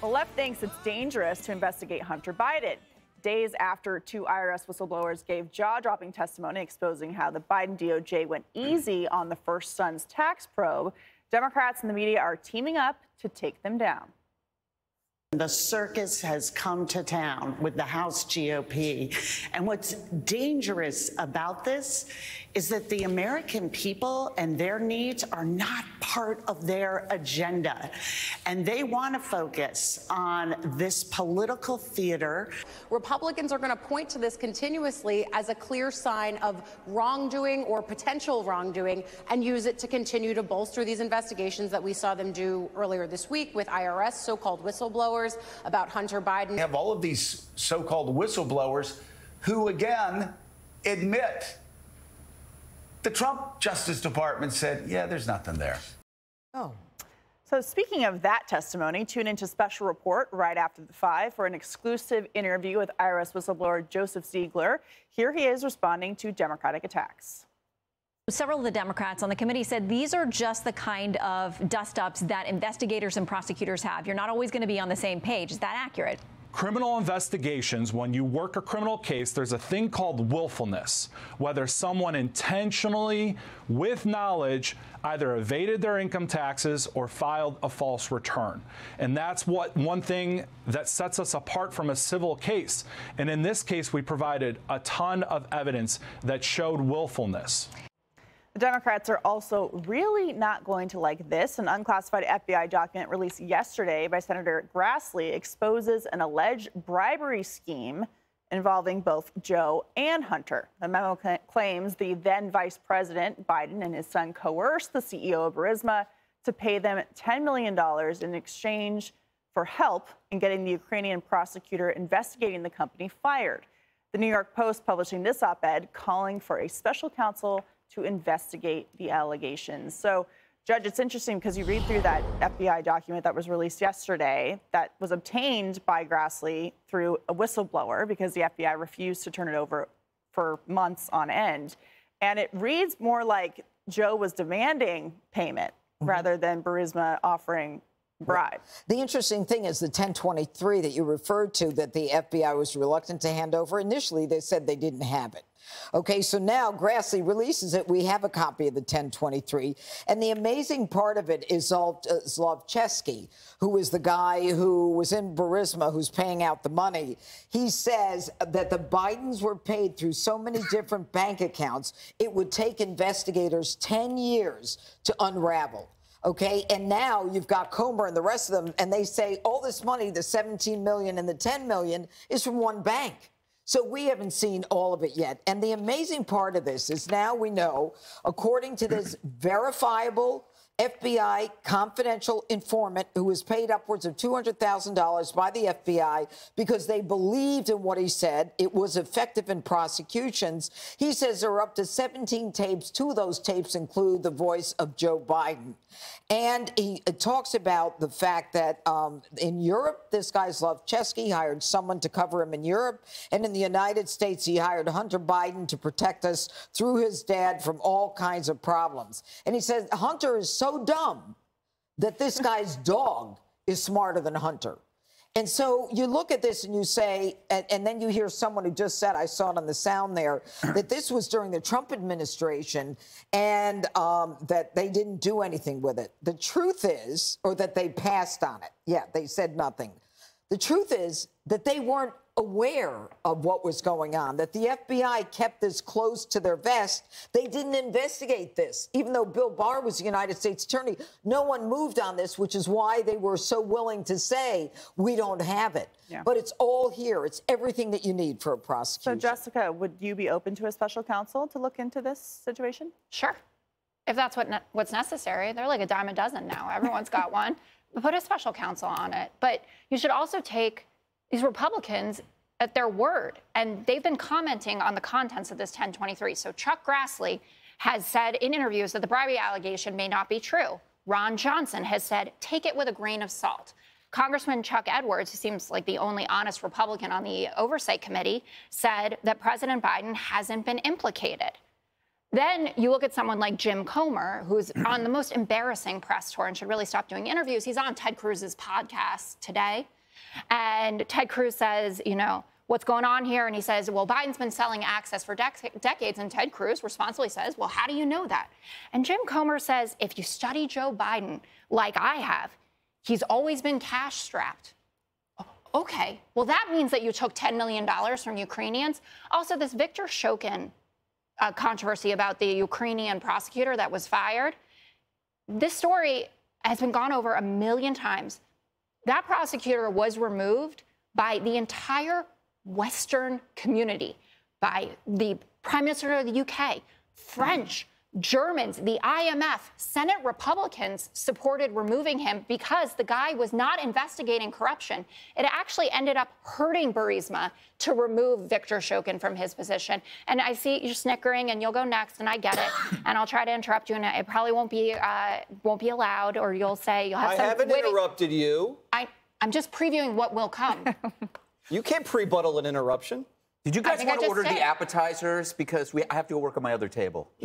The left thinks it's dangerous to investigate Hunter Biden. Days after two IRS whistleblowers gave jaw dropping testimony exposing how the Biden DOJ went hmm. easy on the first son's tax probe, Democrats and the media are teaming up to take them down. The circus has come to town with the House GOP. And what's dangerous about this is that the American people and their needs are not part of their agenda. And they want to focus on this political theater. Republicans are going to point to this continuously as a clear sign of wrongdoing or potential wrongdoing and use it to continue to bolster these investigations that we saw them do earlier this week with IRS so called whistleblowers about Hunter Biden. We have all of these so called whistleblowers who, again, admit the Trump Justice Department said, yeah, there's nothing there. Oh. So, speaking of that testimony, tune into Special Report right after the five for an exclusive interview with IRS whistleblower Joseph Ziegler. Here he is responding to Democratic attacks. Several of the Democrats on the committee said these are just the kind of dust ups that investigators and prosecutors have. You're not always going to be on the same page. Is that accurate? Criminal investigations, when you work a criminal case, there's a thing called willfulness, whether someone intentionally, with knowledge, either evaded their income taxes or filed a false return. And that's what one thing that sets us apart from a civil case. And in this case, we provided a ton of evidence that showed willfulness. Democrats are also really not going to like this. An unclassified FBI document released yesterday by Senator Grassley exposes an alleged bribery scheme involving both Joe and Hunter. The memo claims the then Vice President Biden and his son coerced the CEO of Burisma to pay them $10 million in exchange for help in getting the Ukrainian prosecutor investigating the company fired. The New York Post publishing this op ed calling for a special counsel to investigate the allegations. So, Judge, it's interesting because you read through that FBI document that was released yesterday that was obtained by Grassley through a whistleblower because the FBI refused to turn it over for months on end. And it reads more like Joe was demanding payment mm-hmm. rather than Burisma offering bribe. The interesting thing is the 1023 that you referred to that the FBI was reluctant to hand over. Initially, they said they didn't have it. Okay, so now Grassley releases it. We have a copy of the 1023. And the amazing part of it is uh, Zlochevsky, who is the guy who was in Burisma, who's paying out the money. He says that the Bidens were paid through so many different bank accounts, it would take investigators 10 years to unravel. Okay, and now you've got Comer and the rest of them, and they say all this money, the 17 million and the 10 million, is from one bank. So we haven't seen all of it yet. And the amazing part of this is now we know, according to this verifiable FBI confidential informant who was paid upwards of $200,000 by the FBI because they believed in what he said. It was effective in prosecutions. He says there are up to 17 tapes. Two of those tapes include the voice of Joe Biden. And he talks about the fact that um, in Europe, this guy Zlochevsky hired someone to cover him in Europe. And in the United States, he hired Hunter Biden to protect us through his dad from all kinds of problems. And he says Hunter is so so dumb that this guy's dog is smarter than Hunter. And so you look at this and you say, and, and, then you hear someone who just said, I saw it on the sound there, that this was during the Trump administration and um, that they didn't do anything with it. The truth is, or that they passed on it. Yeah, they said nothing. The truth is that they weren't aware of what was going on, that the FBI kept this close to their vest. They didn't investigate this. Even though Bill Barr was the United States attorney, no one moved on this, which is why they were so willing to say, we don't have it. Yeah. But it's all here. It's everything that you need for a prosecution. So, Jessica, would you be open to a special counsel to look into this situation? Sure. If that's what ne- what's necessary. They're like a dime a dozen now. Everyone's got one. Put a special counsel on it. But you should also take these Republicans at their word, and they've been commenting on the contents of this 1023. So Chuck Grassley has said in interviews that the bribery allegation may not be true. Ron Johnson has said, take it with a grain of salt. Congressman Chuck Edwards, who seems like the only honest Republican on the Oversight Committee, said that President Biden hasn't been implicated. Then you look at someone like Jim Comer, who's on the most embarrassing press tour and should really stop doing interviews. He's on Ted Cruz's podcast today. And Ted Cruz says, you know, what's going on here? And he says, well, Biden's been selling access for dec- decades. And Ted Cruz responsibly says, well, how do you know that? And Jim Comer says, if you study Joe Biden like I have, he's always been cash strapped. Okay, well, that means that you took $10 million from Ukrainians. Also, this Victor Shokin uh, controversy about the Ukrainian prosecutor that was fired. This story has been gone over a million times. That prosecutor was removed by the entire Western community, by the Prime Minister of the UK, French, Germans, the IMF, Senate Republicans supported removing him because the guy was not investigating corruption. It actually ended up hurting Burisma to remove Victor Shokin from his position. And I see you're snickering, and you'll go next, and I get it. and I'll try to interrupt you, and it probably won't be uh, won't be allowed, or you'll say you'll have I some. haven't interrupted you. I, I'm just previewing what will come. You can't pre-buttle an interruption. Did you guys want to order did. the appetizers? Because we, I have to go work on my other table.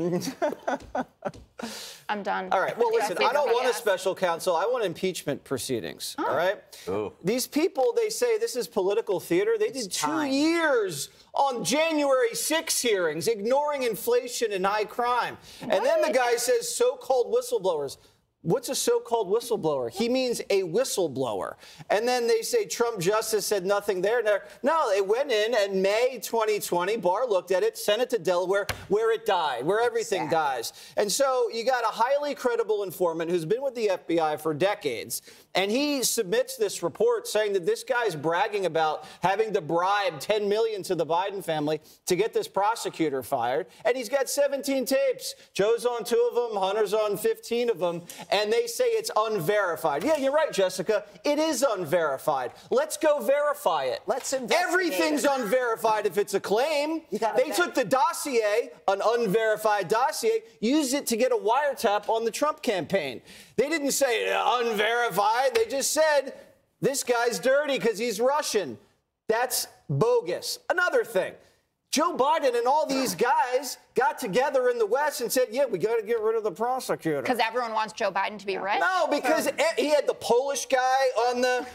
I'm done. All right. Well, Yeah, listen, I don't okay, want a special counsel. I want impeachment proceedings. Oh. All right. Ooh. These people, they say this is political theater. They did two time. years on January 6 hearings, ignoring inflation and high crime. And then the guy says so-called whistleblowers. What's a so-called whistleblower? He means a whistleblower. And then they say Trump justice said nothing there. No, No, they went in and May 2020, Barr looked at it, sent it to Delaware, where it died, where everything dies. And so you got a highly credible informant who's been with the FBI for decades, and he submits this report saying that this guy's bragging about having to bribe 10 million to the Biden family to get this prosecutor fired, and he's got 17 tapes. Joe's on two of them, Hunter's on 15 of them, and they say it's unverified. Yeah, you're right, Jessica. It is unverified. Let's go verify it. Let's investigate Everything's unverified if it's a claim. They vet- took the dossier, an unverified dossier, used it to get a wiretap on the Trump campaign. They didn't say uh, unverified. They just said this guy's dirty because he's Russian. That's bogus. Another thing. Joe Biden and all these guys got together in the West and said, yeah, we got to get rid of the prosecutor. Because everyone wants Joe Biden to be rich. No, because he had the Polish guy on the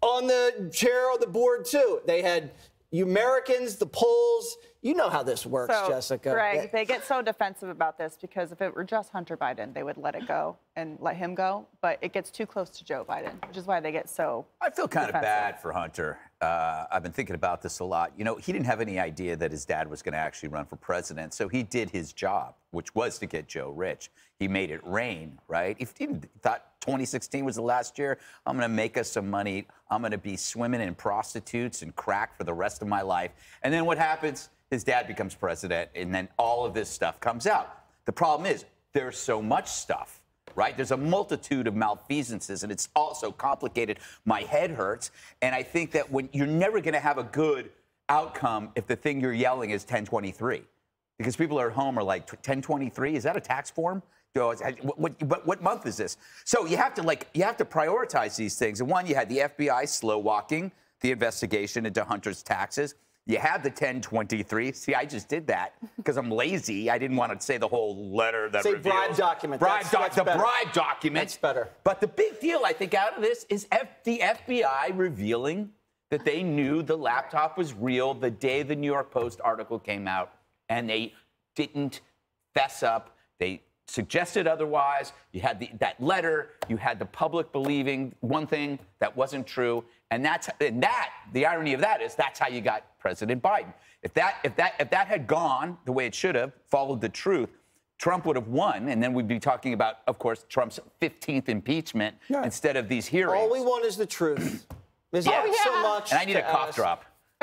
on the chair of the board too. They had you Americans, the Poles. You know how this works, So, Jessica. Greg, they get so defensive about this because if it were just Hunter Biden, they would let it go and let him go. But it gets too close to Joe Biden, which is why they get so. I feel kind of bad for Hunter. Uh, I've been thinking about this a lot. You know, he didn't have any idea that his dad was going to actually run for president, so he did his job, which was to get Joe rich. He made it rain, right? If he thought 2016 was the last year, I'm going to make us some money. I'm going to be swimming in prostitutes and crack for the rest of my life. And then what happens? His dad becomes president, and then all of this stuff comes out. The problem is there's so much stuff right? There's a multitude of malfeasances, and it's also complicated. My head hurts, and I think that when you're never going to have a good outcome if the thing you're yelling is 1023, because people are at home are like 1023. Is that a tax form? What, what, what month is this? So you have to like you have to prioritize these things. And one, you had the FBI slow walking the investigation into Hunter's taxes. You had the 1023. See, I just did that because I'm lazy. I didn't want to say the whole letter that Say reveals. bribe document. Bribe That's- doc- that's the better. bribe document. That's better. But the big deal, I think, out of this is F- the FBI revealing that they knew the laptop was real the day the New York Post article came out, and they didn't fess up. They suggested otherwise. You had the, that letter. You had the public believing one thing that wasn't true, and that's and that. The irony of that is that's how you got President Biden. If that if that if that had gone the way it should have, followed the truth. Trump would have won, and then we'd be talking about, of course, Trump's 15th impeachment instead of these hearings. All we want is the truth. There's Yeah. not oh, so much. and I need a cough ask. drop.